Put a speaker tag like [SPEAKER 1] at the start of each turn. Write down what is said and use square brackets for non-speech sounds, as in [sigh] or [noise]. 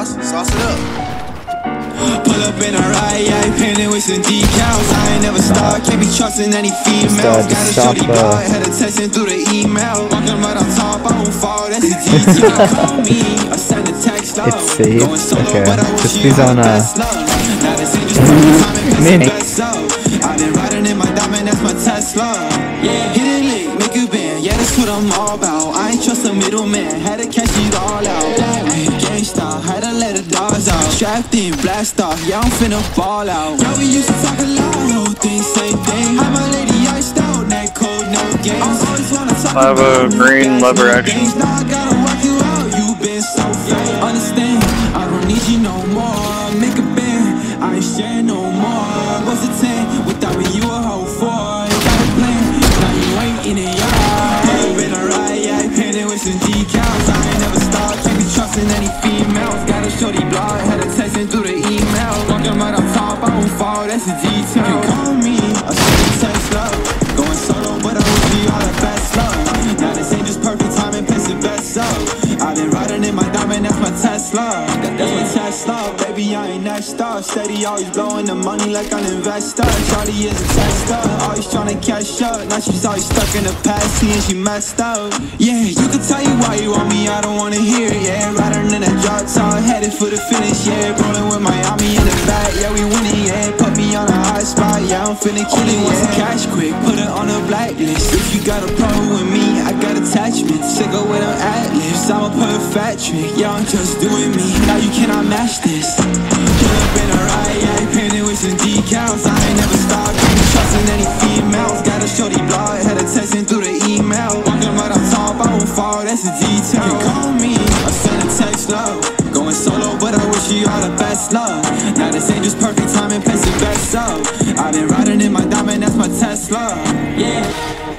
[SPEAKER 1] Pull up in a ride, yeah, painted with some decals. I ain't never stop, can't be trusting any females.
[SPEAKER 2] Uh,
[SPEAKER 1] Got a shorty block, had a texting through the email. Walking right on top, I won't fall, that's a detail. Call me, I send a text out.
[SPEAKER 2] It's?
[SPEAKER 1] Going solo,
[SPEAKER 2] Okay.
[SPEAKER 1] but I wish
[SPEAKER 2] Just
[SPEAKER 1] you
[SPEAKER 2] please on, uh,
[SPEAKER 1] best luck. Now this ain't just [laughs] best
[SPEAKER 2] Mini.
[SPEAKER 1] of best out. I've been riding in my diamond, that's my Tesla. Yeah, hit it lit, make a band, yeah, that's what I'm all about. I ain't trust a middleman, had to cash it all out. In, blast off, yeah, I'm finna fall out. Yeah, we used to talk a lot, whole thing, same thing. Had my lady iced out, neck cold, no games. I always wanna talk
[SPEAKER 3] I have a green lever action.
[SPEAKER 1] Now I gotta work you out, you been so fake. Understand, I don't need you no more. Make a band, I ain't share no more. What's the 10 blog, had a texting through the email. Walking on top, I won't fall, that's a detail. You call me, send a text love. Going solo, but I wish you all the best love. Now this ain't just perfect timing, piss the best up. I've been riding in my diamond, that's my Tesla. That, that's my Tesla, baby, I ain't next up. Steady, always blowing the money like an investor. Charlie is a tester, always trying to catch up. Now she's always stuck in the past, seeing she messed up. Yeah, you can tell you why you want me, I don't wanna hear it. Yeah, in that headed for the finish. Yeah, rolling with Miami in the back, yeah, we winning. Yeah, put me on a high spot, yeah, I'm finna kill it. Want some cash quick, put it on a blacklist. If you got a problem with me, I got attachments. Sicker with them atlas, I'm a perfect trick. Yeah, I'm just doing me. Now you cannot match this. Pull up in a ride, yeah, painted with some decals. I ain't never stopped, be trusting any females. Got a shorty blog, had a texting through the email. Walking right on top, I won't fall, that's a detail. Going solo, but I wish you all the best love. Now this ain't just perfect timing, place the best up. I've been riding in my diamond, that's my Tesla. Yeah.